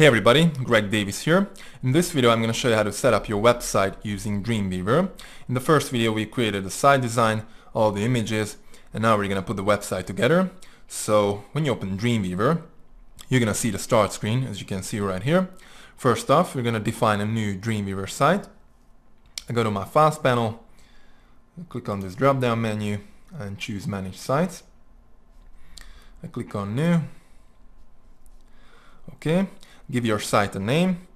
Hey everybody, Greg Davis here. In this video I'm going to show you how to set up your website using Dreamweaver. In the first video we created the site design, all the images, and now we're going to put the website together. So when you open Dreamweaver, you're going to see the start screen as you can see right here. First off, we're going to define a new Dreamweaver site. I go to my files panel, click on this drop down menu and choose manage sites. I click on new. Okay, give your site a name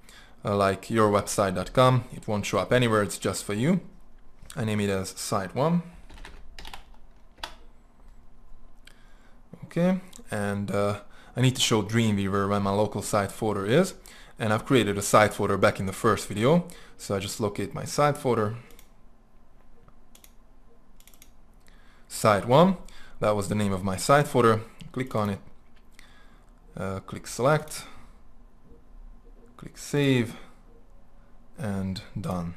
uh, like yourwebsite.com it won't show up anywhere it's just for you. I name it as site 1 okay and uh, I need to show Dreamweaver where my local site folder is and I've created a site folder back in the first video so I just locate my site folder. Site 1 that was the name of my site folder. Click on it. Uh, click select click save and done.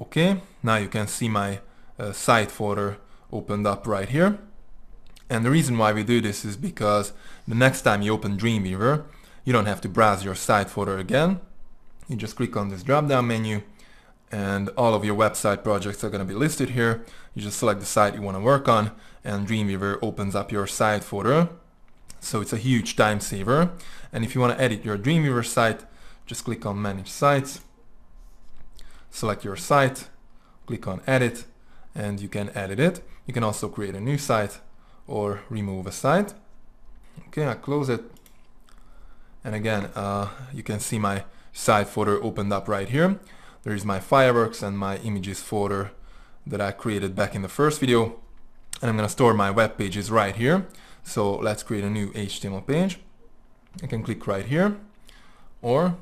Okay now you can see my uh, site folder opened up right here. And the reason why we do this is because the next time you open Dreamweaver you don't have to browse your site folder again. You just click on this drop down menu and all of your website projects are going to be listed here. You just select the site you want to work on and Dreamweaver opens up your site folder. So it's a huge time saver. And if you want to edit your Dreamweaver site, just click on Manage Sites, select your site, click on Edit, and you can edit it. You can also create a new site or remove a site. Okay, I close it. And again, uh, you can see my site folder opened up right here. There is my fireworks and my images folder that I created back in the first video. And I'm going to store my web pages right here. So let's create a new HTML page. I can click right here or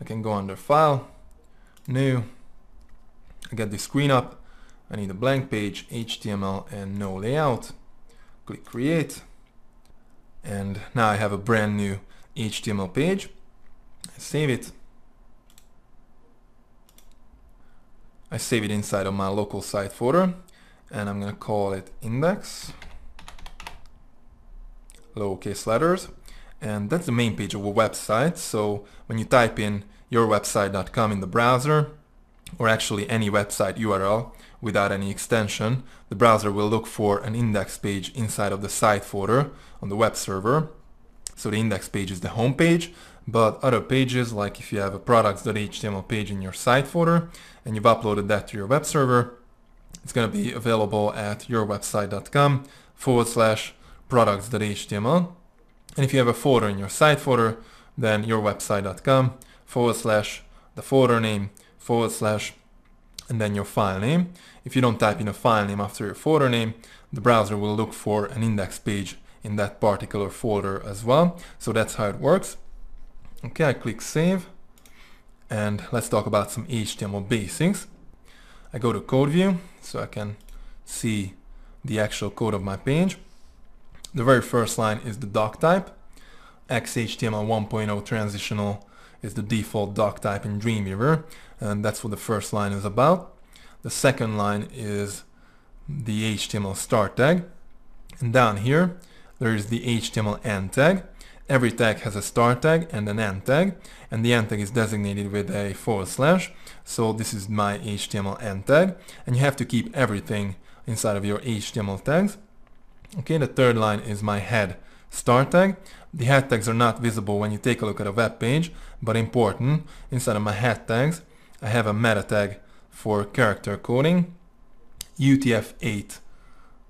I can go under file, new, I get the screen up, I need a blank page, HTML and no layout. Click create and now I have a brand new HTML page. I save it. I save it inside of my local site folder and I'm gonna call it index lowercase letters and that's the main page of a website so when you type in yourwebsite.com in the browser or actually any website URL without any extension the browser will look for an index page inside of the site folder on the web server so the index page is the home page but other pages like if you have a products.html page in your site folder and you've uploaded that to your web server it's going to be available at yourwebsite.com forward slash products.html. And if you have a folder in your site folder, then yourwebsite.com forward slash the folder name forward slash and then your file name. If you don't type in a file name after your folder name, the browser will look for an index page in that particular folder as well. So that's how it works. Okay, I click save and let's talk about some HTML basics. I go to code view so I can see the actual code of my page. The very first line is the doc type. XHTML 1.0 transitional is the default doc type in Dreamweaver and that's what the first line is about. The second line is the HTML start tag and down here there is the HTML end tag. Every tag has a start tag and an end tag and the end tag is designated with a forward slash so this is my HTML end tag and you have to keep everything inside of your HTML tags Okay, the third line is my head start tag. The head tags are not visible when you take a look at a web page, but important. Inside of my head tags, I have a meta tag for character coding. UTF-8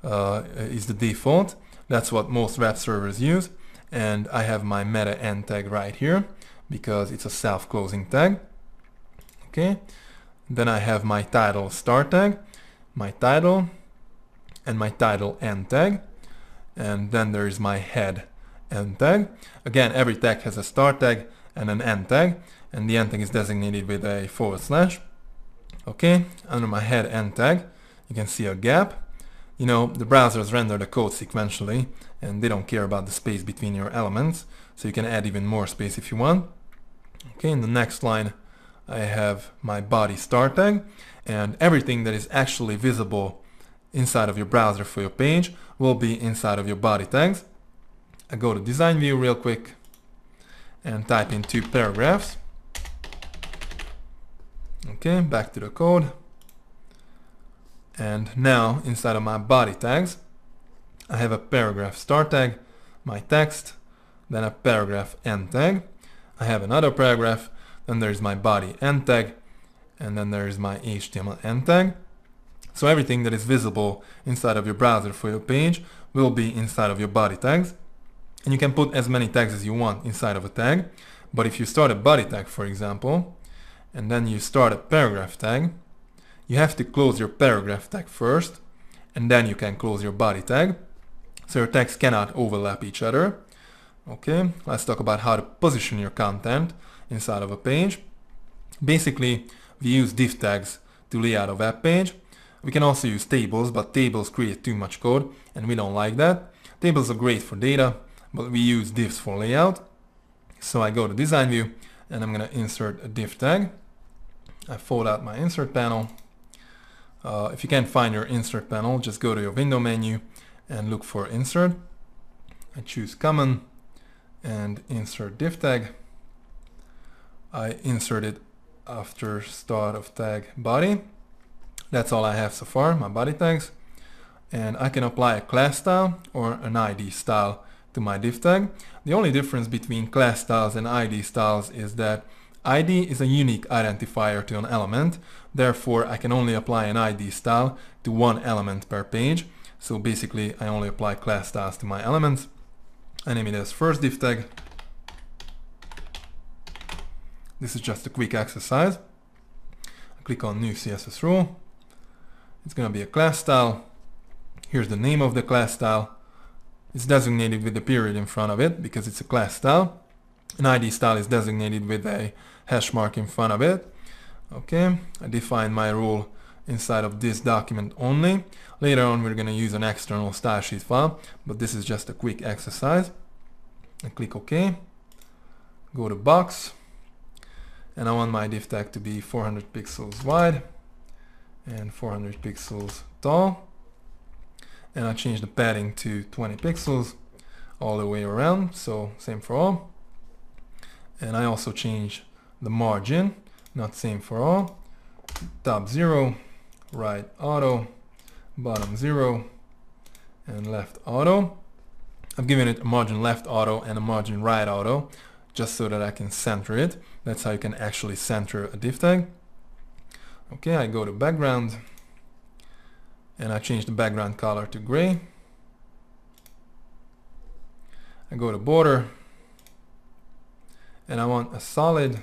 uh, is the default. That's what most web servers use. And I have my meta end tag right here because it's a self-closing tag. Okay. Then I have my title start tag, my title, and my title end tag and then there is my head end tag. Again, every tag has a start tag and an end tag, and the end tag is designated with a forward slash. Okay, under my head end tag, you can see a gap. You know, the browsers render the code sequentially, and they don't care about the space between your elements, so you can add even more space if you want. Okay, in the next line, I have my body start tag, and everything that is actually visible inside of your browser for your page will be inside of your body tags. I go to design view real quick and type in two paragraphs. Okay, back to the code. And now inside of my body tags, I have a paragraph start tag, my text, then a paragraph end tag. I have another paragraph, then there's my body end tag, and then there's my HTML end tag. So everything that is visible inside of your browser for your page will be inside of your body tags. And you can put as many tags as you want inside of a tag. But if you start a body tag, for example, and then you start a paragraph tag, you have to close your paragraph tag first, and then you can close your body tag. So your tags cannot overlap each other. Okay, let's talk about how to position your content inside of a page. Basically, we use div tags to lay out a web page. We can also use tables, but tables create too much code, and we don't like that. Tables are great for data, but we use divs for layout. So I go to design view, and I'm going to insert a div tag. I fold out my insert panel. Uh, if you can't find your insert panel, just go to your window menu and look for insert. I choose common and insert div tag. I insert it after start of tag body. That's all I have so far, my body tags. And I can apply a class style or an ID style to my div tag. The only difference between class styles and ID styles is that ID is a unique identifier to an element, therefore I can only apply an ID style to one element per page. So basically I only apply class styles to my elements. I name it as first div tag. This is just a quick exercise. I click on new CSS rule. It's going to be a class style. Here's the name of the class style. It's designated with a period in front of it because it's a class style. An ID style is designated with a hash mark in front of it. Okay, I define my rule inside of this document only. Later on we're going to use an external style sheet file, but this is just a quick exercise. I click OK, go to box, and I want my div tag to be 400 pixels wide and 400 pixels tall. And I change the padding to 20 pixels all the way around, so same for all. And I also change the margin, not same for all. Top 0, right auto, bottom 0, and left auto. I've given it a margin left auto and a margin right auto just so that I can center it. That's how you can actually center a div tag. Okay, I go to background and I change the background color to gray. I go to border and I want a solid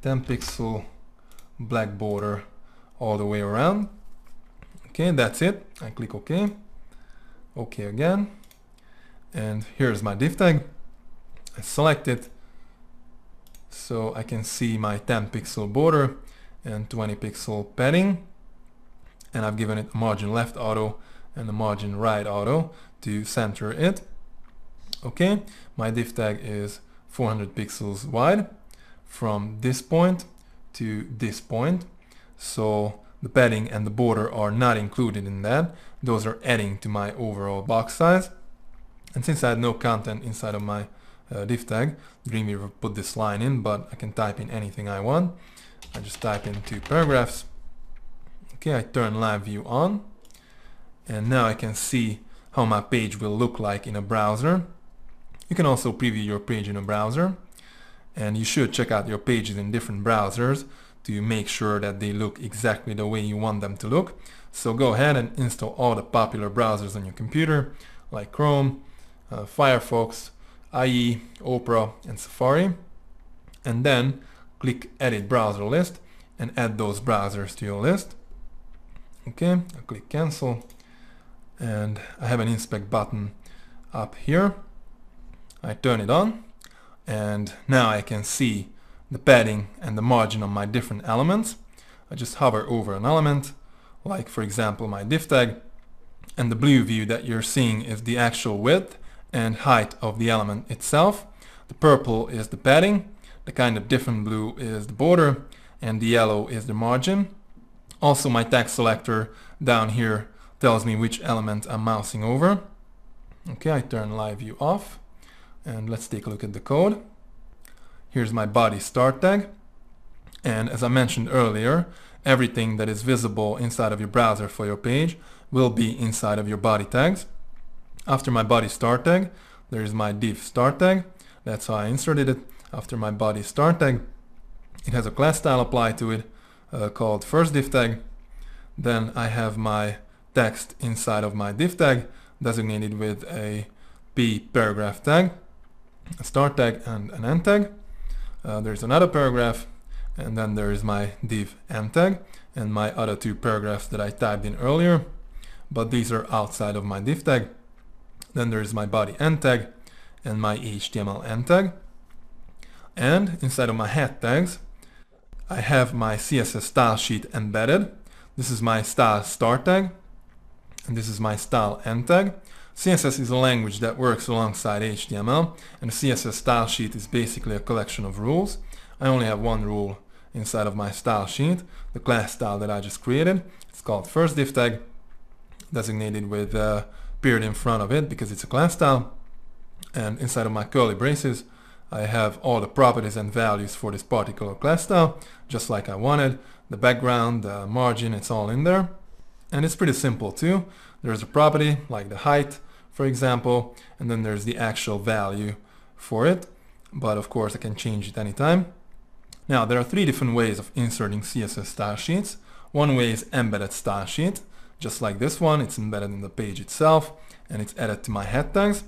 10 pixel black border all the way around. Okay, that's it. I click OK. OK again. And here's my div tag. I select it so I can see my 10 pixel border and 20 pixel padding. And I've given it a margin left auto and a margin right auto to center it. Okay, my div tag is 400 pixels wide from this point to this point. So the padding and the border are not included in that. Those are adding to my overall box size. And since I had no content inside of my uh, div tag, Dreamweaver put this line in, but I can type in anything I want. I just type in two paragraphs. Okay, I turn live view on. And now I can see how my page will look like in a browser. You can also preview your page in a browser and you should check out your pages in different browsers to make sure that they look exactly the way you want them to look. So go ahead and install all the popular browsers on your computer like Chrome, uh, Firefox, IE, Opera and Safari and then click edit browser list and add those browsers to your list. Okay, I click cancel and I have an inspect button up here. I turn it on and now I can see the padding and the margin on my different elements. I just hover over an element, like for example my div tag, and the blue view that you're seeing is the actual width and height of the element itself. The purple is the padding, the kind of different blue is the border, and the yellow is the margin. Also my text selector down here tells me which element I'm mousing over. Okay, I turn live view off And let's take a look at the code. Here's my body start tag. And as I mentioned earlier, everything that is visible inside of your browser for your page will be inside of your body tags. After my body start tag, there is my div start tag. That's how I inserted it. After my body start tag, it has a class style applied to it uh, called first div tag. Then I have my text inside of my div tag designated with a p paragraph tag, a start tag and an end tag. Uh, there's another paragraph and then there is my div end tag and my other two paragraphs that I typed in earlier but these are outside of my div tag then there is my body end tag and my HTML end tag and inside of my head tags I have my CSS style sheet embedded this is my style start tag and this is my style end tag CSS is a language that works alongside HTML and the CSS style sheet is basically a collection of rules I only have one rule inside of my style sheet, the class style that I just created. It's called first div tag, designated with a period in front of it because it's a class style. And inside of my curly braces, I have all the properties and values for this particular class style, just like I wanted. The background, the margin, it's all in there. And it's pretty simple too. There's a property like the height, for example, and then there's the actual value for it. But of course I can change it anytime. Now there are three different ways of inserting CSS style sheets. One way is embedded style sheet, just like this one, it's embedded in the page itself and it's added to my head tags.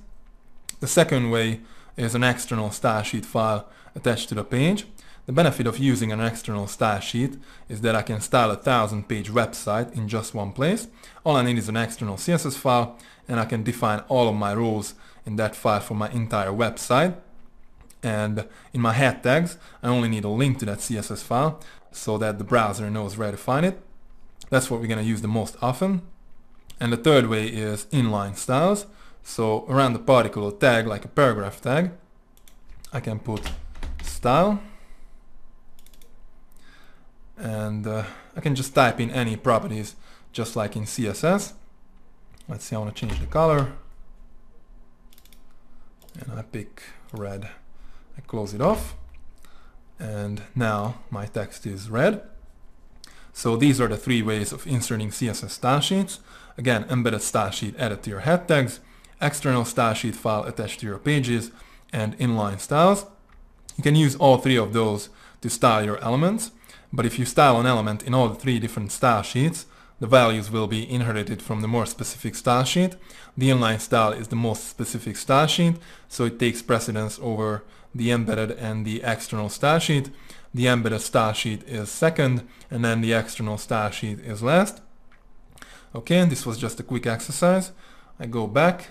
The second way is an external style sheet file attached to the page. The benefit of using an external style sheet is that I can style a thousand page website in just one place. All I need is an external CSS file and I can define all of my rules in that file for my entire website and in my head tags I only need a link to that CSS file so that the browser knows where to find it. That's what we're going to use the most often. And the third way is inline styles. So around the particular tag, like a paragraph tag, I can put style and uh, I can just type in any properties just like in CSS. Let's see, I want to change the color and I pick red. I close it off and now my text is red. So these are the three ways of inserting CSS style sheets. Again, embedded style sheet added to your head tags, external style sheet file attached to your pages, and inline styles. You can use all three of those to style your elements, but if you style an element in all the three different style sheets, the values will be inherited from the more specific style sheet. The inline style is the most specific style sheet, so it takes precedence over the embedded and the external style sheet. The embedded style sheet is second, and then the external style sheet is last. Okay, and this was just a quick exercise. I go back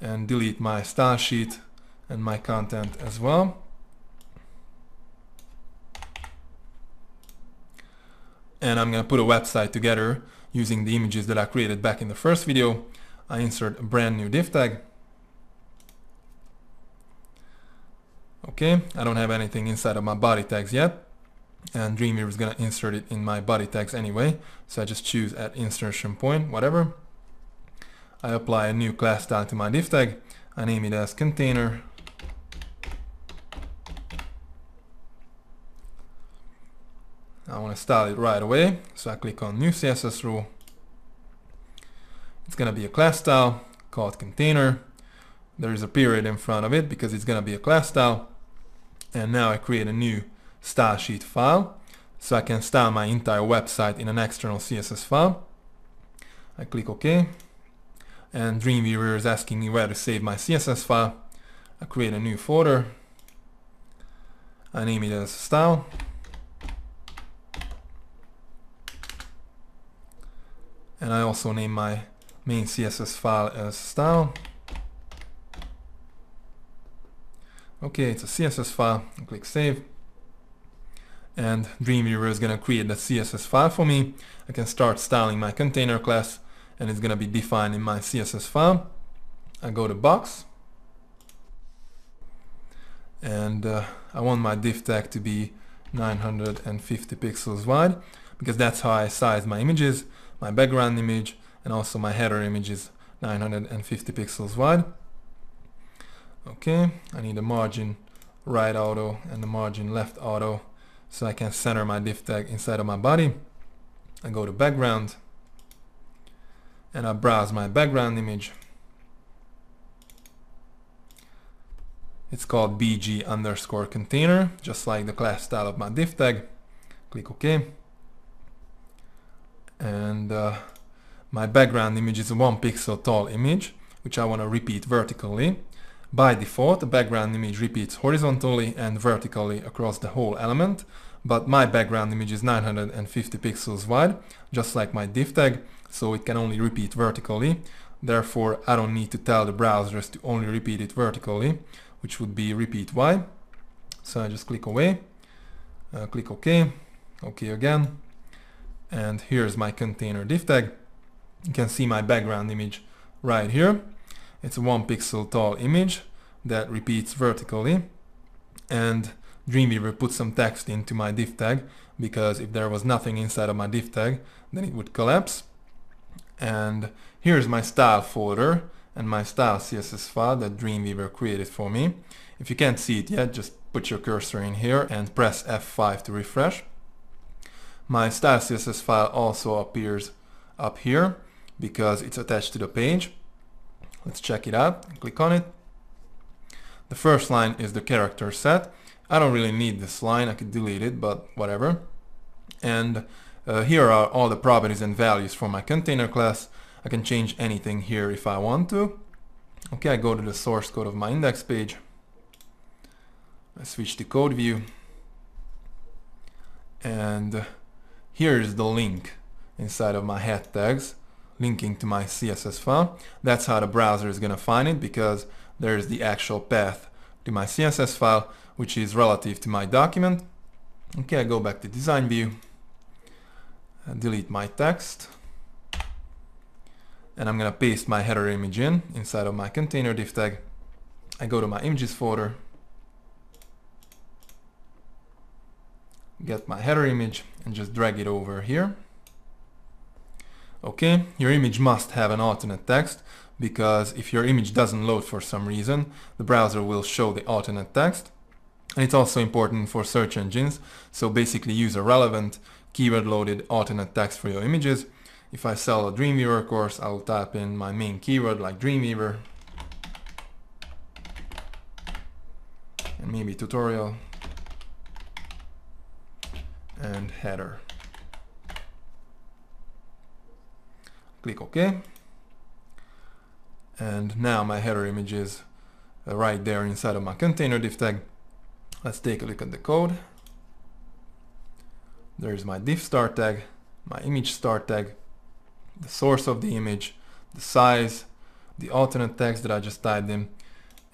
and delete my style sheet and my content as well. And I'm going to put a website together using the images that I created back in the first video. I insert a brand new div tag Okay, I don't have anything inside of my body tags yet. And Dreamweaver is going to insert it in my body tags anyway. So I just choose at insertion point, whatever. I apply a new class style to my div tag. I name it as container. I want to style it right away. So I click on new CSS rule. It's going to be a class style called container. There is a period in front of it because it's going to be a class style and now I create a new style sheet file so I can style my entire website in an external CSS file. I click OK and Dreamweaver is asking me where to save my CSS file. I create a new folder. I name it as style. And I also name my main CSS file as style. Okay, it's a CSS file. I click Save. And Dreamweaver is going to create the CSS file for me. I can start styling my container class and it's going to be defined in my CSS file. I go to Box. And uh, I want my div tag to be 950 pixels wide because that's how I size my images. My background image and also my header image is 950 pixels wide. Okay, I need a margin right auto and the margin left auto so I can center my div tag inside of my body. I go to background and I browse my background image. It's called bg underscore container, just like the class style of my div tag. Click OK. And uh, my background image is a one pixel tall image, which I want to repeat vertically. By default, the background image repeats horizontally and vertically across the whole element, but my background image is 950 pixels wide, just like my div tag, so it can only repeat vertically. Therefore, I don't need to tell the browsers to only repeat it vertically, which would be repeat y. So I just click away, uh, click OK, OK again, and here's my container div tag. You can see my background image right here. It's a one pixel tall image that repeats vertically and Dreamweaver put some text into my div tag because if there was nothing inside of my div tag then it would collapse and here's my style folder and my style CSS file that Dreamweaver created for me. If you can't see it yet just put your cursor in here and press F5 to refresh. My style CSS file also appears up here because it's attached to the page Let's check it out. Click on it. The first line is the character set. I don't really need this line. I could delete it, but whatever. And uh, here are all the properties and values for my container class. I can change anything here if I want to. Okay, I go to the source code of my index page. I switch to code view. And here is the link inside of my head tags linking to my CSS file. That's how the browser is going to find it because there's the actual path to my CSS file, which is relative to my document. Okay, I go back to design view, delete my text, and I'm going to paste my header image in inside of my container div tag. I go to my images folder, get my header image and just drag it over here. Okay, your image must have an alternate text because if your image doesn't load for some reason, the browser will show the alternate text. And it's also important for search engines, so basically use a relevant keyword loaded alternate text for your images. If I sell a Dreamweaver course, I'll type in my main keyword like Dreamweaver. And maybe tutorial. And header. click OK. And now my header image is uh, right there inside of my container div tag. Let's take a look at the code there's my div start tag my image start tag the source of the image the size the alternate text that I just typed in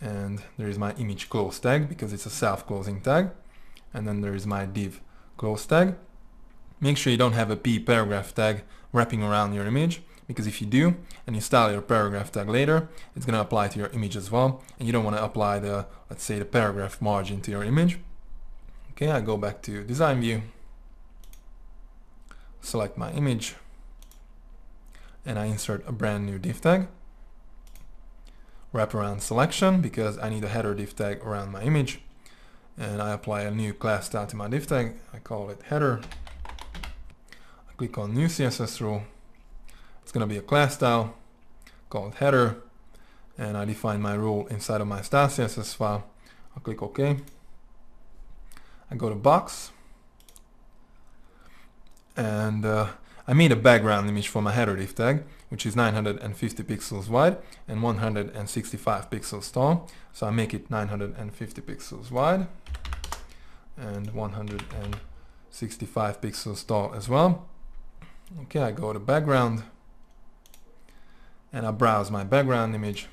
and there is my image close tag because it's a self-closing tag. And then there is my div close tag. Make sure you don't have a p paragraph tag wrapping around your image because if you do and you style your paragraph tag later it's going to apply to your image as well and you don't want to apply the let's say the paragraph margin to your image. Okay I go back to design view select my image and I insert a brand new div tag. Wraparound selection because I need a header div tag around my image. And I apply a new class style to my div tag. I call it header. I click on new CSS rule. It's going to be a class style called header. And I define my rule inside of my style CSS file. I'll click OK. I go to box and uh, I made a background image for my header div tag which is 950 pixels wide and 165 pixels tall. So I make it 950 pixels wide and 165 pixels tall as well. Okay, I go to background and I browse my background image.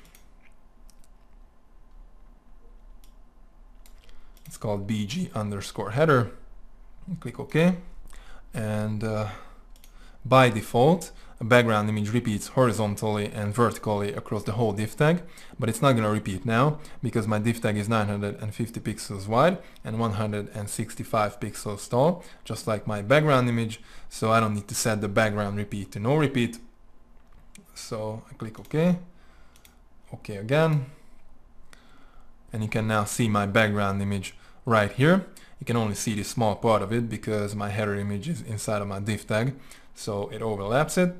It's called bg underscore header. Click OK. And uh, by default, a background image repeats horizontally and vertically across the whole div tag, but it's not going to repeat now because my div tag is 950 pixels wide and 165 pixels tall, just like my background image, so I don't need to set the background repeat to no repeat. So I click OK, OK again, and you can now see my background image right here. You can only see the small part of it because my header image is inside of my div tag, so it overlaps it.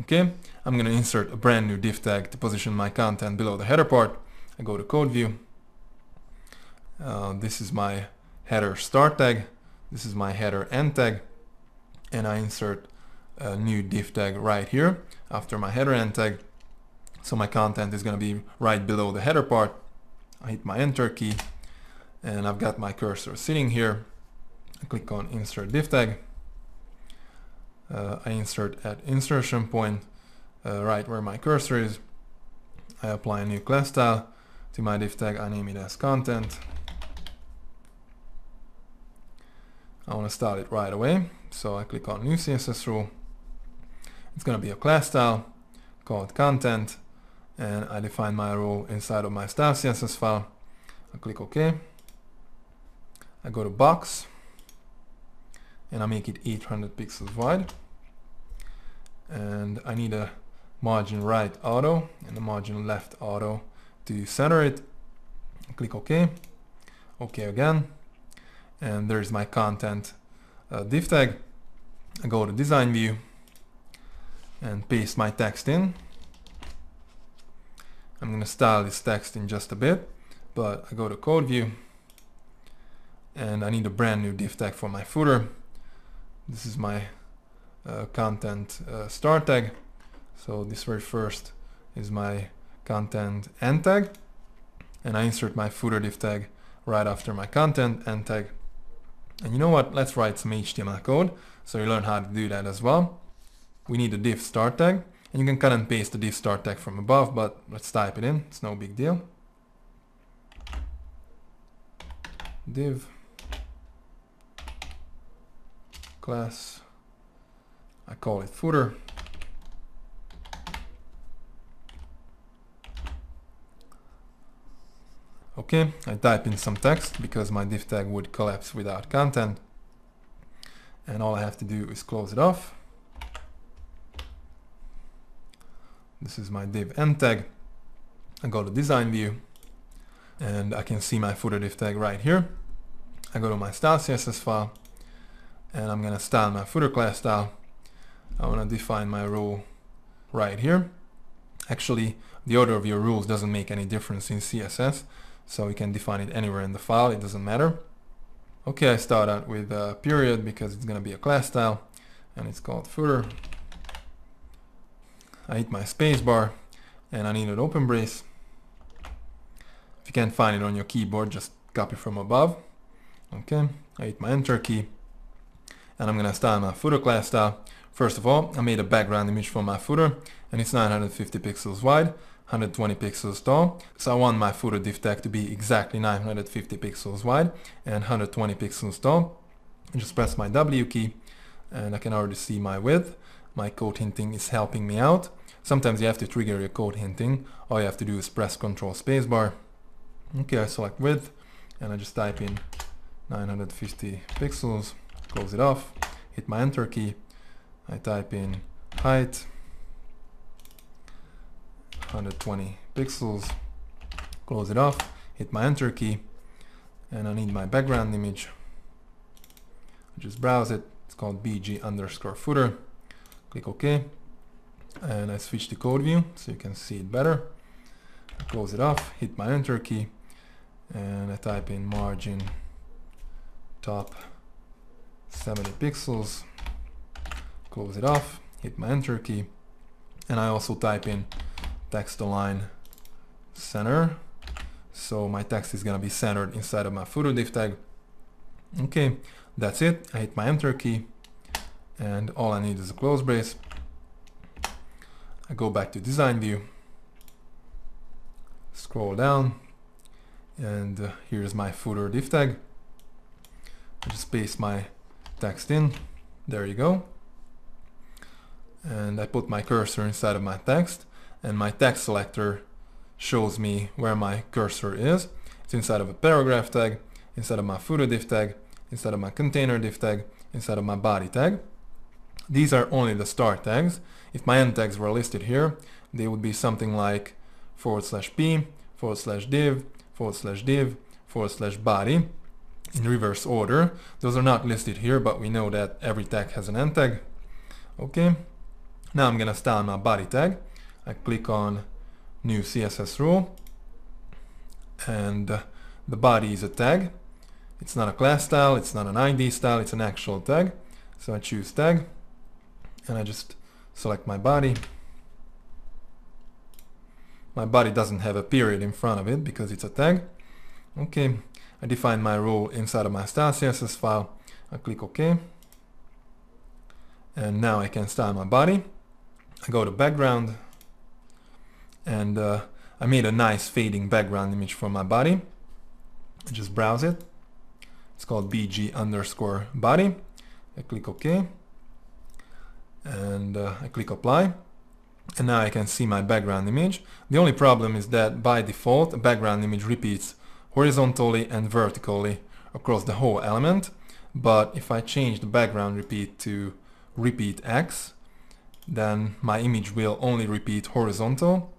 Okay, I'm going to insert a brand new div tag to position my content below the header part. I go to code view. Uh, this is my header start tag. This is my header end tag. And I insert a new div tag right here after my header end tag. So my content is going to be right below the header part. I hit my enter key and I've got my cursor sitting here. I click on insert div tag. Uh, I insert at insertion point uh, right where my cursor is. I apply a new class style to my div tag. I name it as content. I want to start it right away. So I click on new CSS rule. It's going to be a class style called content and I define my rule inside of my style CSS file. I click OK. I go to box and I make it 800 pixels wide and I need a margin right auto and a margin left auto to center it. Click OK. OK again and there's my content uh, div tag. I go to design view and paste my text in. I'm going to style this text in just a bit, but I go to code view and I need a brand new div tag for my footer. This is my uh, content uh, start tag. So this very first is my content end tag and I insert my footer div tag right after my content end tag. And you know what? Let's write some HTML code so you learn how to do that as well. We need a div start tag and you can cut and paste the div start tag from above, but let's type it in. It's no big deal. Div class. I call it footer. Okay, I type in some text because my div tag would collapse without content. And all I have to do is close it off. This is my div end tag. I go to design view and I can see my footer div tag right here. I go to my style CSS file and I'm gonna style my footer class style. I wanna define my rule right here. Actually, the order of your rules doesn't make any difference in CSS. So you can define it anywhere in the file, it doesn't matter. Okay, I start out with a period because it's to be a class style and it's called footer. I hit my spacebar and I need an open brace. If you can't find it on your keyboard, just copy from above. Okay, I hit my enter key and I'm going to style my footer class style. First of all, I made a background image for my footer and it's 950 pixels wide 120 pixels tall. So I want my footer div tag to be exactly 950 pixels wide and 120 pixels tall. I just press my W key and I can already see my width. My code hinting is helping me out. Sometimes you have to trigger your code hinting. All you have to do is press Control Spacebar. Okay, I select width and I just type in 950 pixels, close it off, hit my enter key. I type in height 120 pixels, close it off, hit my enter key, and I need my background image. I just browse it, it's called bg underscore footer, click OK, and I switch to code view so you can see it better. I close it off, hit my enter key, and I type in margin top 70 pixels, close it off, hit my enter key, and I also type in text align center. So my text is going to be centered inside of my footer div tag. Okay, that's it. I hit my enter key and all I need is a close brace. I go back to design view, scroll down and uh, here's my footer div tag. I just paste my text in. There you go. And I put my cursor inside of my text and my text selector shows me where my cursor is. It's inside of a paragraph tag, inside of my footer div tag, inside of my container div tag, inside of my body tag. These are only the start tags. If my end tags were listed here, they would be something like forward slash p, forward slash div, forward slash div forward slash body in reverse order. Those are not listed here, but we know that every tag has an end tag. Okay. Now I'm gonna style my body tag. I click on new CSS rule and uh, the body is a tag. It's not a class style, it's not an ID style, it's an actual tag. So I choose tag and I just select my body. My body doesn't have a period in front of it because it's a tag. Okay, I define my rule inside of my style CSS file. I click OK. And now I can style my body. I go to background and uh, I made a nice fading background image for my body. I just browse it. It's called bg underscore body. I click OK and uh, I click apply and now I can see my background image. The only problem is that by default a background image repeats horizontally and vertically across the whole element but if I change the background repeat to repeat X then my image will only repeat horizontal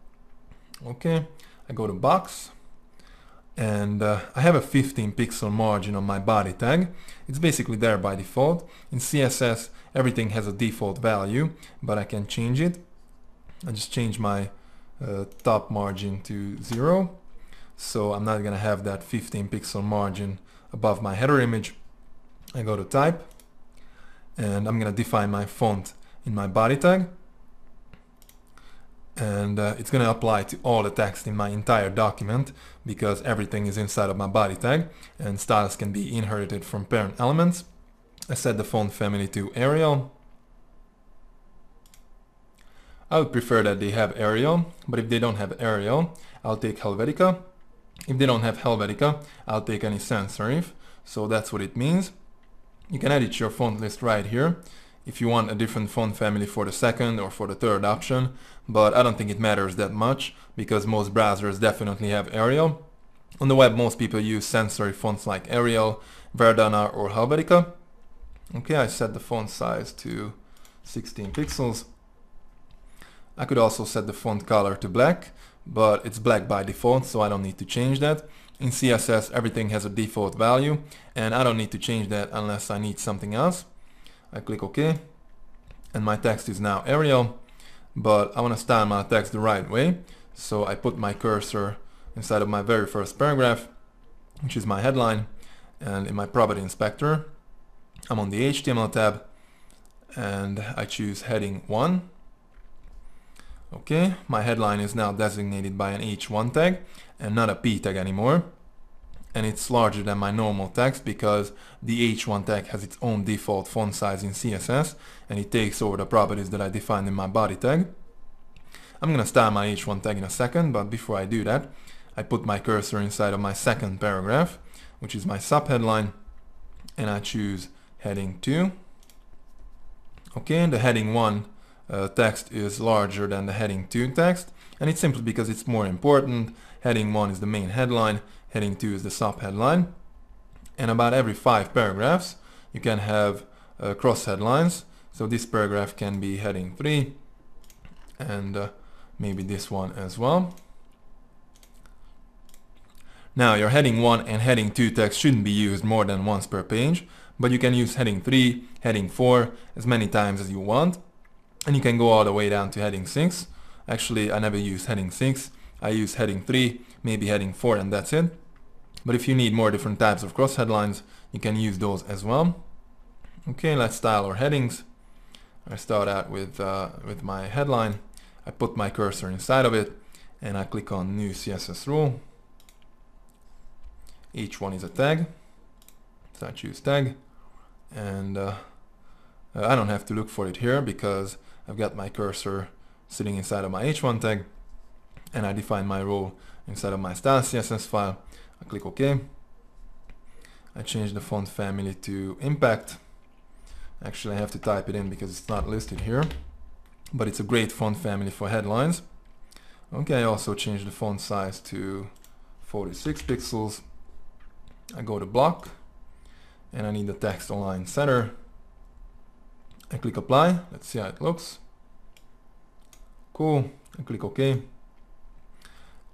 okay I go to box and uh, I have a 15 pixel margin on my body tag. It's basically there by default. In CSS everything has a default value but I can change it. I just change my uh, top margin to 0 so I'm not gonna have that 15 pixel margin above my header image. I go to type and I'm gonna define my font in my body tag and uh, it's going to apply to all the text in my entire document because everything is inside of my body tag and styles can be inherited from parent elements. I set the font family to Arial. I would prefer that they have Arial, but if they don't have Arial, I'll take Helvetica. If they don't have Helvetica, I'll take any sans serif. So that's what it means. You can edit your font list right here if you want a different font family for the second or for the third option, but I don't think it matters that much because most browsers definitely have Arial. On the web, most people use serif fonts like Arial, Verdana or Helvetica. Okay, I set the font size to 16 pixels. I could also set the font color to black, but it's black by default, so I don't need to change that. In CSS, everything has a default value, and I don't need to change that unless I need something else. I click OK and my text is now Arial but I want to style my text the right way so I put my cursor inside of my very first paragraph which is my headline and in my property inspector I'm on the HTML tab and I choose heading 1 okay my headline is now designated by an h1 tag and not a p tag anymore and it's larger than my normal text because the h1 tag has its own default font size in CSS and it takes over the properties that I defined in my body tag. I'm gonna style my h1 tag in a second but before I do that I put my cursor inside of my second paragraph which is my subheadline and I choose heading 2 okay and the heading 1 uh, text is larger than the heading 2 text and it's simply because it's more important heading 1 is the main headline Heading 2 is the subheadline. And about every five paragraphs, you can have uh, cross headlines. So this paragraph can be heading 3 and uh, maybe this one as well. Now your heading 1 and heading 2 text shouldn't be used more than once per page, but you can use heading 3, heading 4 as many times as you want. And you can go all the way down to heading 6. Actually, I never use heading 6. I use heading 3, maybe heading 4 and that's it. But if you need more different types of cross headlines, you can use those as well. Okay, let's style our headings. I start out with, uh, with my headline. I put my cursor inside of it and I click on new CSS rule. h1 is a tag. So I choose tag and uh, uh I don't have to look for it here because I've got my cursor sitting inside of my h1 tag and I define my role inside of my style CSS file I click OK. I change the font family to impact. Actually, I have to type it in because it's not listed here. But it's a great font family for headlines. Okay, I also change the font size to 46 pixels. I go to block and I need the text align center. I click apply. Let's see how it looks. Cool. I click OK.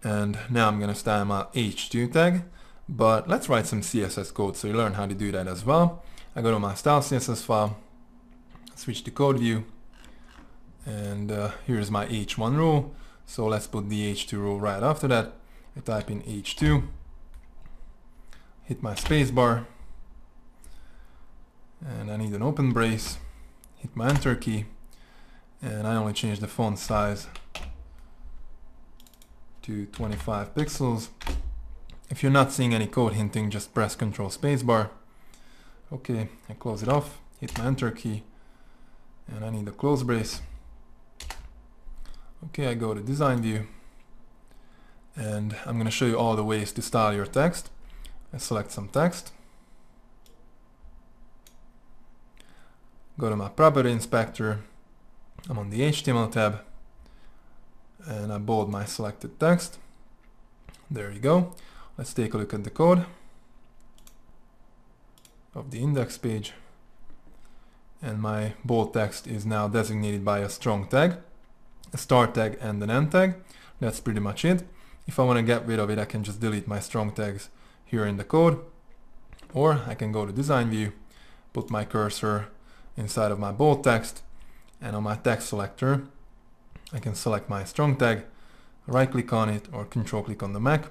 And now I'm going to style my h2 tag, but let's write some CSS code so you learn how to do that as well. I go to my style CSS file, switch to code view, and uh, here's my h1 rule. So let's put the h2 rule right after that. I type in h2, hit my spacebar, and I need an open brace, hit my enter key, and I only change the font size to 25 pixels. If you're not seeing any code hinting, just press Control spacebar. Okay, I close it off, hit my enter key, and I need a close brace. Okay, I go to design view, and I'm going to show you all the ways to style your text. I select some text, go to my property inspector, I'm on the HTML tab, and I bold my selected text. There you go. Let's take a look at the code of the index page. And my bold text is now designated by a strong tag, a start tag and an end tag. That's pretty much it. If I want to get rid of it, I can just delete my strong tags here in the code. Or I can go to design view, put my cursor inside of my bold text, and on my text selector, I can select my strong tag, right click on it or control click on the Mac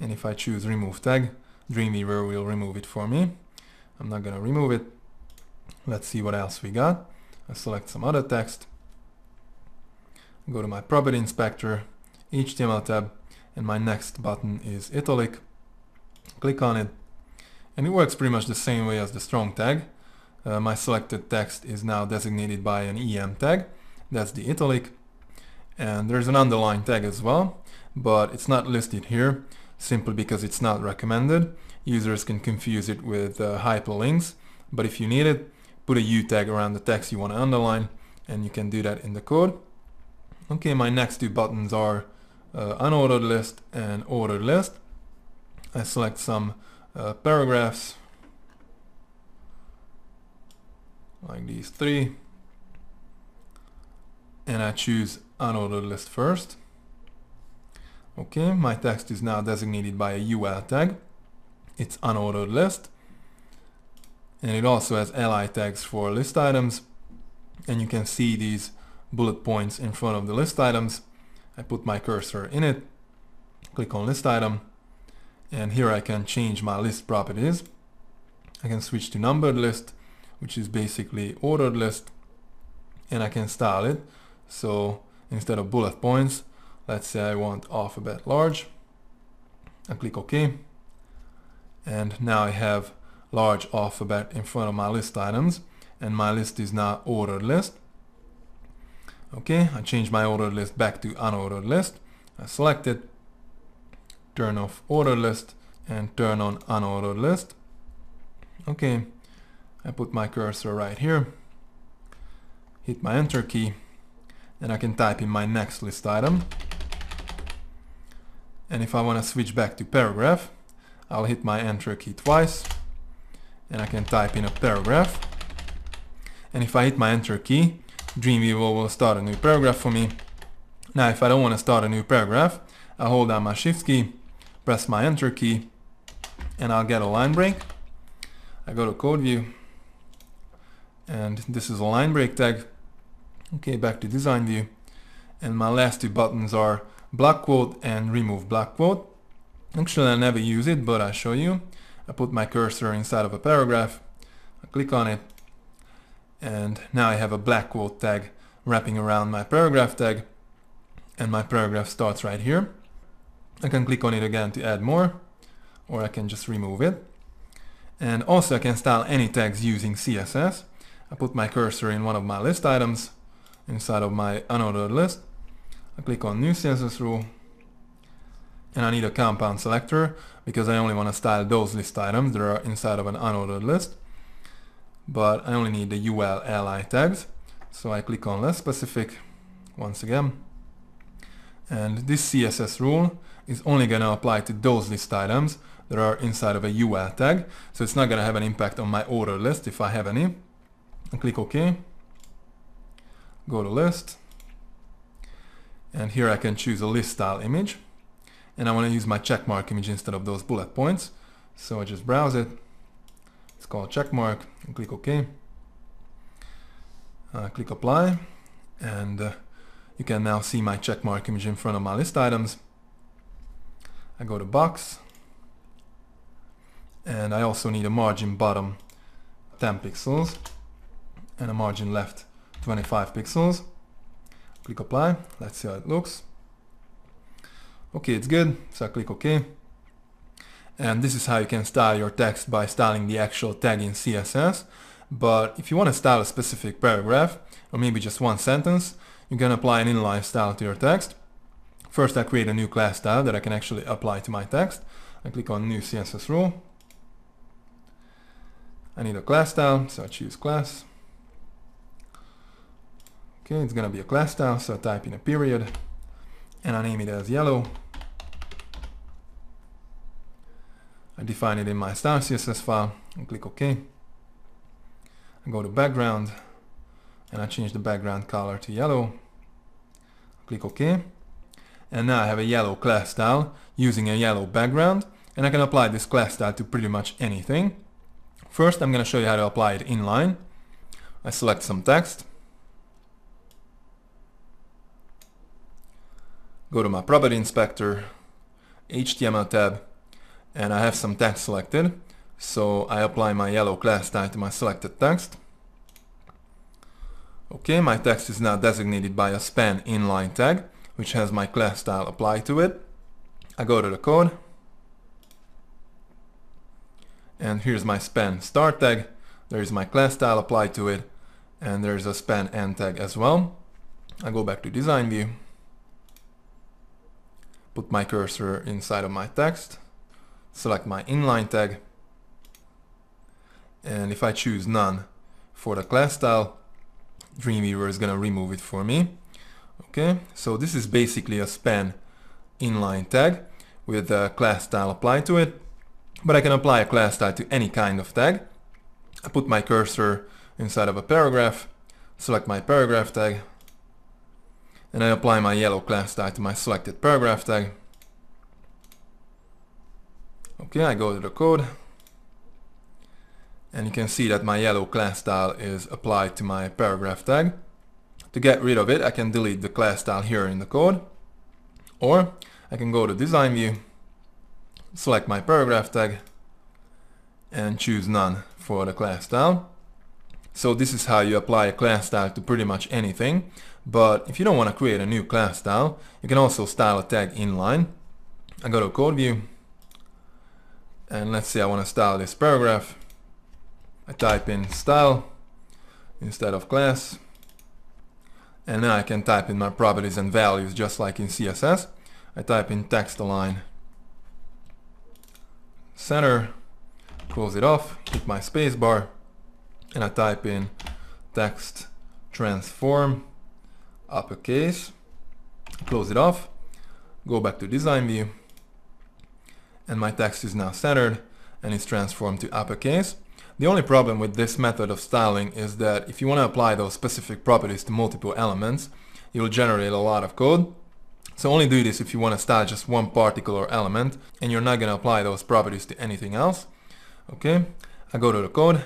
and if I choose remove tag, Dreamweaver will remove it for me. I'm not gonna remove it. Let's see what else we got. I select some other text, go to my property inspector, HTML tab, and my next button is italic. Click on it, and it works pretty much the same way as the strong tag. Uh, my selected text is now designated by an EM tag. That's the italic. And there's an underline tag as well but it's not listed here simply because it's not recommended. Users can confuse it with uh, hyperlinks but if you need it put a U tag around the text you want to underline and you can do that in the code. Okay my next two buttons are uh, unordered list and ordered list. I select some uh, paragraphs like these three and I choose unordered list first. Okay, my text is now designated by a UL tag. It's unordered list. And it also has li tags for list items. And you can see these bullet points in front of the list items. I put my cursor in it, click on list item, and here I can change my list properties. I can switch to numbered list, which is basically ordered list, and I can style it. So instead of bullet points. Let's say I want alphabet large. I click OK. And now I have large alphabet in front of my list items and my list is now ordered list. Okay, I change my ordered list back to unordered list. I select it, turn off ordered list and turn on unordered list. Okay, I put my cursor right here, hit my enter key and I can type in my next list item. And if I want to switch back to paragraph, I'll hit my enter key twice and I can type in a paragraph. And if I hit my enter key, Dreamweaver will start a new paragraph for me. Now if I don't want to start a new paragraph, I'll hold down my shift key, press my enter key, and I'll get a line break. I go to code view, and this is a line break tag. Okay, back to design view. And my last two buttons are block quote and remove block quote. Actually, I never use it, but I show you. I put my cursor inside of a paragraph. I click on it. And now I have a block quote tag wrapping around my paragraph tag. And my paragraph starts right here. I can click on it again to add more, or I can just remove it. And also I can style any tags using CSS. I put my cursor in one of my list items inside of my unordered list. I click on new CSS rule and I need a compound selector because I only want to style those list items that are inside of an unordered list. But I only need the UL li tags. So I click on less specific once again. And this CSS rule is only going to apply to those list items that are inside of a UL tag. So it's not going to have an impact on my order list if I have any. I click OK go to list and here I can choose a list style image and I want to use my checkmark image instead of those bullet points. So I just browse it. It's called checkmark and click OK. Uh, click apply and uh, you can now see my checkmark image in front of my list items. I go to box and I also need a margin bottom 10 pixels and a margin left 25 pixels. Click apply, let's see how it looks. Okay, it's good, so I click OK. And this is how you can style your text by styling the actual tag in CSS. But if you want to style a specific paragraph, or maybe just one sentence, you can apply an inline style to your text. First I create a new class style that I can actually apply to my text. I click on new CSS rule. I need a class style, so I choose class. Okay, it's gonna be a class style, so I type in a period and I name it as yellow. I define it in my style CSS file and click OK. I go to background and I change the background color to yellow. Click OK. And now I have a yellow class style using a yellow background and I can apply this class style to pretty much anything. First I'm going to show you how to apply it inline. I select some text go to my property inspector, HTML tab, and I have some text selected. So I apply my yellow class style to my selected text. Okay, my text is now designated by a span inline tag, which has my class style applied to it. I go to the code, and here's my span start tag. There's my class style applied to it, and there's a span end tag as well. I go back to design view, put my cursor inside of my text, select my inline tag, and if I choose none for the class style, Dreamweaver is going to remove it for me. Okay, so this is basically a span inline tag with a class style applied to it, but I can apply a class style to any kind of tag. I put my cursor inside of a paragraph, select my paragraph tag, and I apply my yellow class style to my selected paragraph tag. Okay, I go to the code and you can see that my yellow class style is applied to my paragraph tag. To get rid of it, I can delete the class style here in the code or I can go to design view, select my paragraph tag and choose none for the class style. So this is how you apply a class style to pretty much anything. But if you don't want to create a new class style, you can also style a tag inline. I go to code view and let's say I want to style this paragraph. I type in style instead of class and now I can type in my properties and values just like in CSS. I type in text align center, close it off, hit my spacebar and I type in text transform uppercase, close it off, go back to design view, and my text is now centered and it's transformed to uppercase. The only problem with this method of styling is that if you want to apply those specific properties to multiple elements, you'll generate a lot of code. So only do this if you want to style just one particular element and you're not going to apply those properties to anything else. Okay, I go to the code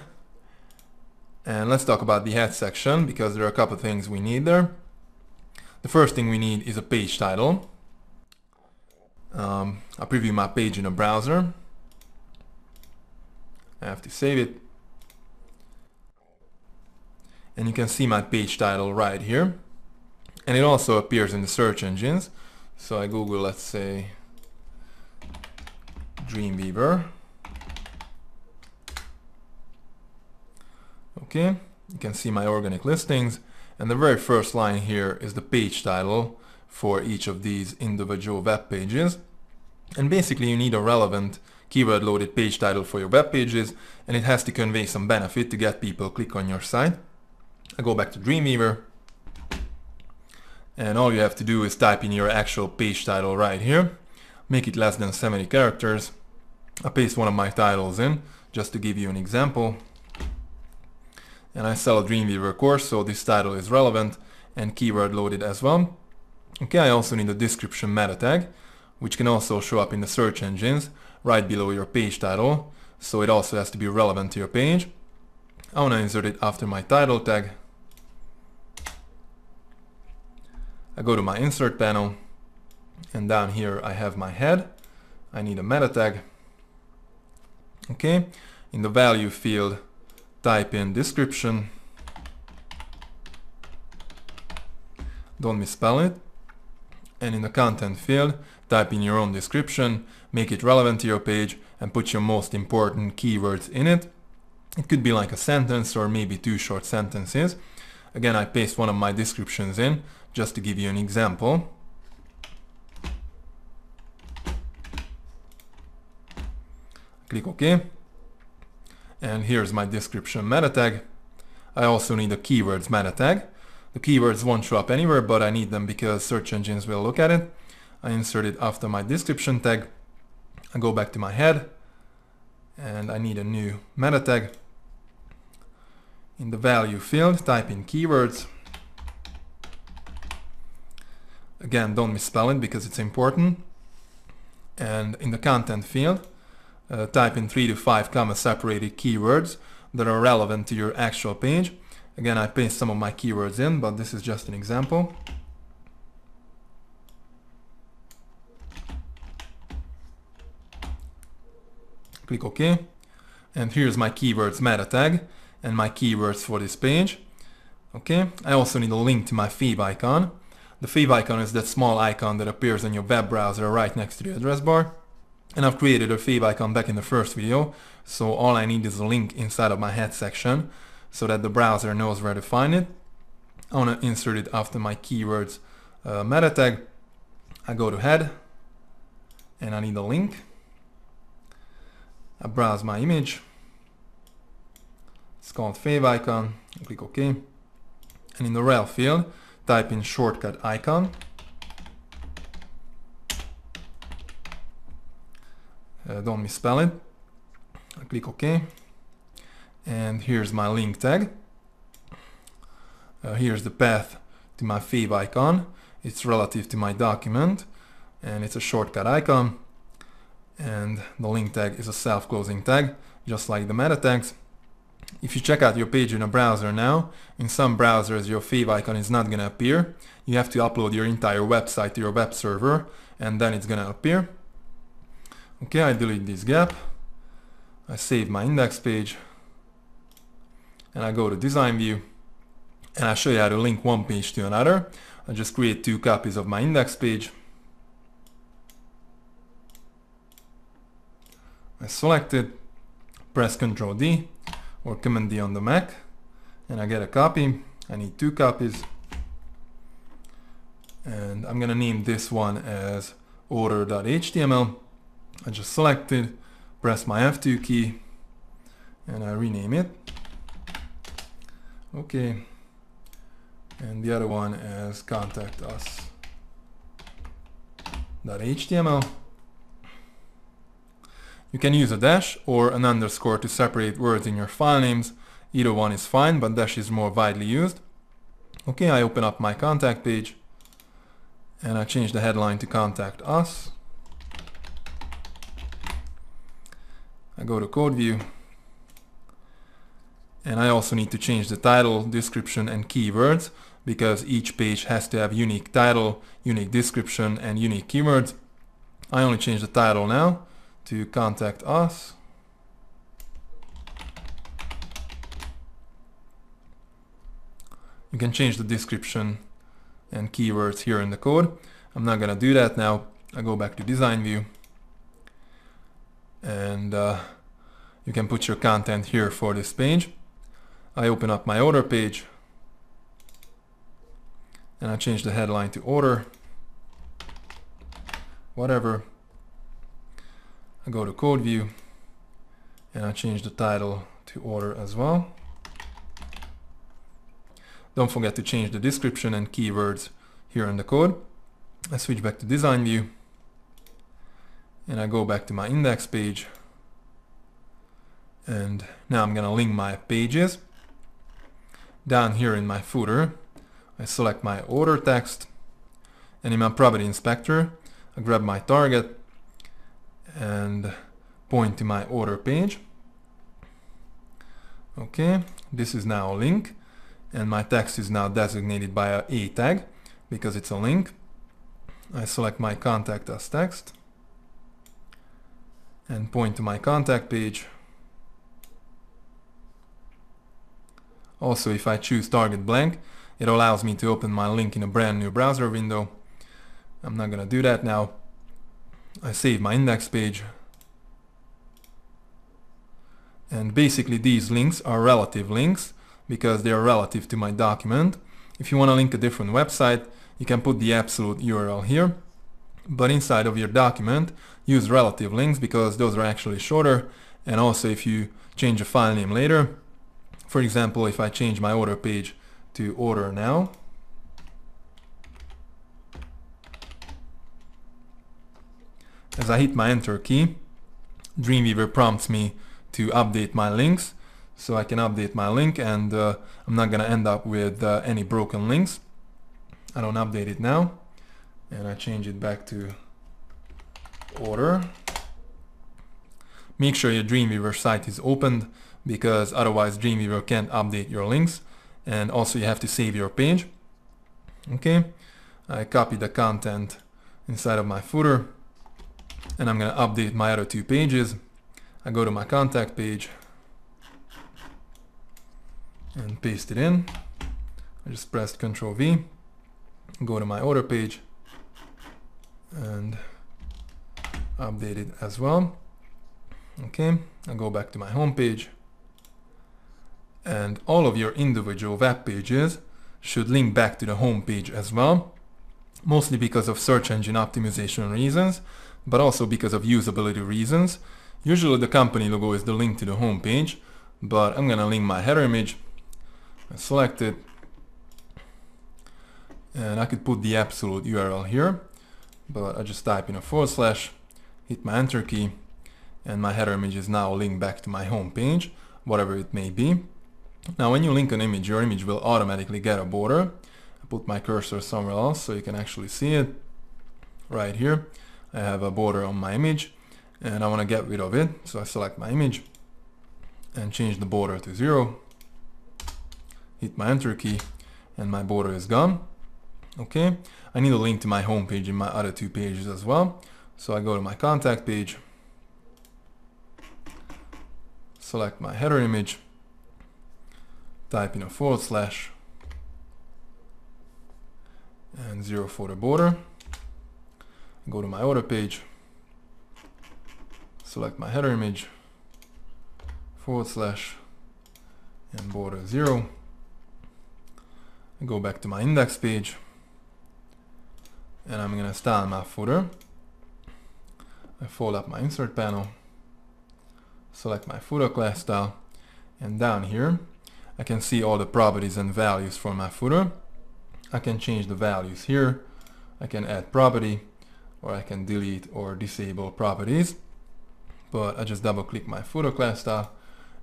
and let's talk about the head section because there are a couple things we need there. The first thing we need is a page title. Um, I'll preview my page in a browser. I have to save it. And you can see my page title right here. And it also appears in the search engines. So I Google, let's say, Dreamweaver. Okay, you can see my organic listings. And the very first line here is the page title for each of these individual web pages. And basically you need a relevant keyword loaded page title for your web pages and it has to convey some benefit to get people click on your site. I go back to Dreamweaver and all you have to do is type in your actual page title right here. Make it less than 70 characters. I paste one of my titles in just to give you an example and I sell a Dreamweaver course so this title is relevant and keyword loaded as well. Okay, I also need a description meta tag which can also show up in the search engines right below your page title. So it also has to be relevant to your page. I want to insert it after my title tag. I go to my insert panel and down here I have my head. I need a meta tag. Okay, in the value field type in description. Don't misspell it. And in the content field type in your own description, make it relevant to your page and put your most important keywords in it. It could be like a sentence or maybe two short sentences. Again, I paste one of my descriptions in just to give you an example. Click OK. And here's my description meta tag. I also need a keywords meta tag. The keywords won't show up anywhere, but I need them because search engines will look at it. I insert it after my description tag. I go back to my head and I need a new meta tag. In the value field, type in keywords. Again, don't misspell it because it's important. And in the content field, uh, type in three to five comma separated keywords that are relevant to your actual page. Again, I paste some of my keywords in, but this is just an example. Click OK. And here's my keywords meta tag and my keywords for this page. Okay, I also need a link to my favicon. The favicon is that small icon that appears on your web browser right next to the address bar. And I've created a favicon back in the first video, so all I need is a link inside of my head section so that the browser knows where to find it. I want to insert it after my keywords uh, meta tag. I go to head and I need a link. I browse my image. It's called favicon. I click OK. And in the rel field, type in shortcut icon. Uh, don't misspell it. I click OK. And here's my link tag. Uh, here's the path to my favicon. It's relative to my document and it's a shortcut icon. And the link tag is a self-closing tag, just like the meta tags. If you check out your page in a browser now, in some browsers your favicon is not going to appear. You have to upload your entire website to your web server and then it's going to appear. Okay, I delete this gap. I save my index page and I go to design view and I show you how to link one page to another. I just create two copies of my index page. I select it, press Ctrl D or Command D on the Mac and I get a copy. I need two copies and I'm gonna name this one as order.html. I just select it, press my F2 key and I rename it. Okay. And the other one is contact us. .html. You can use a dash or an underscore to separate words in your file names. Either one is fine, but dash is more widely used. Okay, I open up my contact page and I change the headline to contact us. I go to code view and I also need to change the title, description and keywords because each page has to have unique title, unique description and unique keywords. I only change the title now to contact us. You can change the description and keywords here in the code. I'm not gonna do that now. I go back to design view and uh, you can put your content here for this page. I open up my order page. And I change the headline to order. Whatever. I go to code view. And I change the title to order as well. Don't forget to change the description and keywords here in the code. I switch back to design view and I go back to my index page. And now I'm gonna link my pages. Down here in my footer I select my order text. And in my property inspector I grab my target and point to my order page. Okay, this is now a link. And my text is now designated by a A tag because it's a link. I select my contact as text and point to my contact page. Also, if I choose target blank, it allows me to open my link in a brand new browser window. I'm not gonna do that now. I save my index page. And basically these links are relative links because they are relative to my document. If you want to link a different website, you can put the absolute URL here. But inside of your document, use relative links because those are actually shorter. And also if you change a file name later, for example, if I change my order page to order now, as I hit my enter key, Dreamweaver prompts me to update my links. So I can update my link and uh, I'm not gonna end up with uh, any broken links. I don't update it now and I change it back to order. Make sure your Dreamweaver site is opened because otherwise Dreamweaver can't update your links. And also you have to save your page. Okay. I copy the content inside of my footer. And I'm gonna update my other two pages. I go to my contact page and paste it in. I just pressed Ctrl V, go to my order page and update it as well. Okay, I go back to my home page and all of your individual web pages should link back to the home page as well, mostly because of search engine optimization reasons, but also because of usability reasons. Usually the company logo is the link to the home page, but I'm gonna link my header image I select it and I could put the absolute URL here but I just type in a forward slash hit my enter key and my header image is now linked back to my home page whatever it may be. Now when you link an image your image will automatically get a border. I put my cursor somewhere else so you can actually see it. Right here I have a border on my image and I want to get rid of it so I select my image and change the border to zero. Hit my enter key and my border is gone. Okay, I need a link to my home page in my other two pages as well. So I go to my contact page, select my header image, type in a forward slash and zero for the border. Go to my order page, select my header image, forward slash and border zero I go back to my index page and I'm gonna style my footer. I fold up my insert panel, select my footer class style, and down here I can see all the properties and values for my footer. I can change the values here. I can add property or I can delete or disable properties. But I just double click my footer class style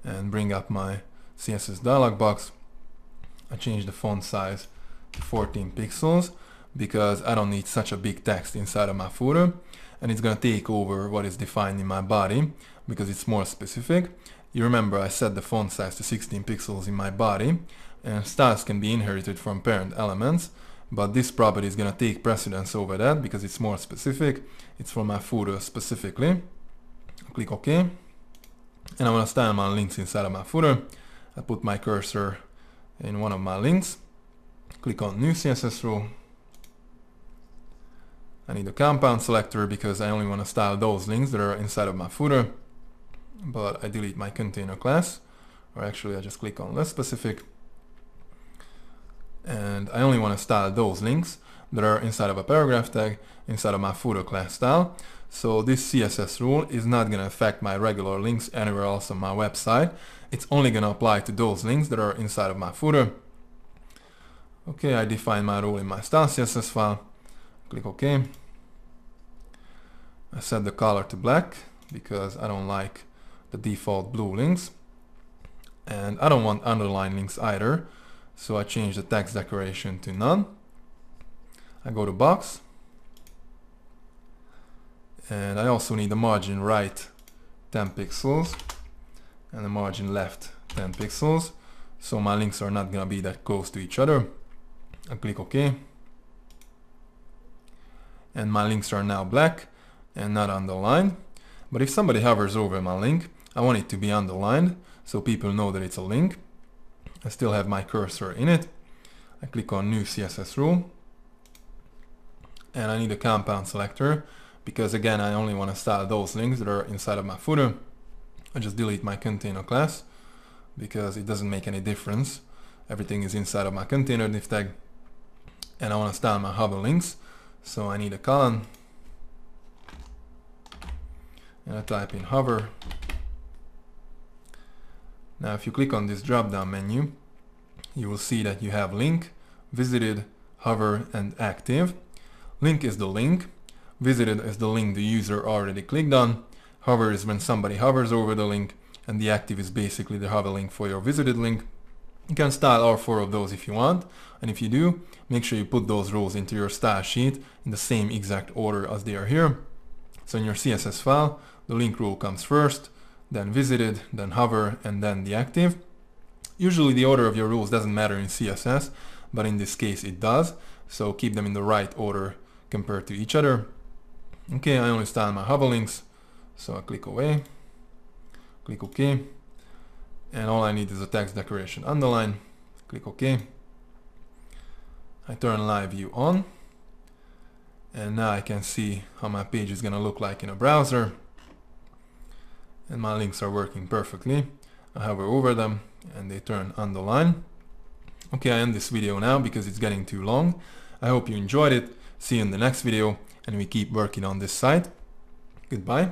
and bring up my CSS dialog box I change the font size to 14 pixels because I don't need such a big text inside of my footer and it's gonna take over what is defined in my body because it's more specific. You remember I set the font size to 16 pixels in my body and styles can be inherited from parent elements but this property is gonna take precedence over that because it's more specific. It's for my footer specifically. Click OK and I want to style my links inside of my footer. I put my cursor in one of my links. Click on new CSS rule. I need a compound selector because I only want to style those links that are inside of my footer. But I delete my container class, or actually I just click on less specific. And I only want to style those links that are inside of a paragraph tag inside of my footer class style. So this CSS rule is not going to affect my regular links anywhere else on my website. It's only going to apply to those links that are inside of my footer. Okay, I define my rule in my style CSS file. Click OK. I set the color to black because I don't like the default blue links. And I don't want underline links either. So I change the text decoration to none. I go to box and I also need the margin right 10 pixels and the margin left 10 pixels so my links are not gonna be that close to each other I click OK and my links are now black and not underlined but if somebody hovers over my link I want it to be underlined so people know that it's a link. I still have my cursor in it. I click on new CSS rule. And I need a compound selector because again I only want to style those links that are inside of my footer. I just delete my container class because it doesn't make any difference. Everything is inside of my container div tag and I want to style my hover links so I need a colon and I type in hover. Now if you click on this drop down menu you will see that you have link visited hover and active. Link is the link. Visited is the link the user already clicked on. Hover is when somebody hovers over the link and the active is basically the hover link for your visited link. You can style all four of those if you want and if you do make sure you put those rules into your style sheet in the same exact order as they are here. So in your css file the link rule comes first then visited then hover and then the active. Usually the order of your rules doesn't matter in css but in this case it does. So keep them in the right order compared to each other. Okay I only style my hover links so I click away click OK. And all I need is a text decoration underline click OK. I turn live view on and now I can see how my page is gonna look like in a browser and my links are working perfectly. I hover over them and they turn underline okay I end this video now because it's getting too long. I hope you enjoyed it. See you in the next video and we keep working on this site goodbye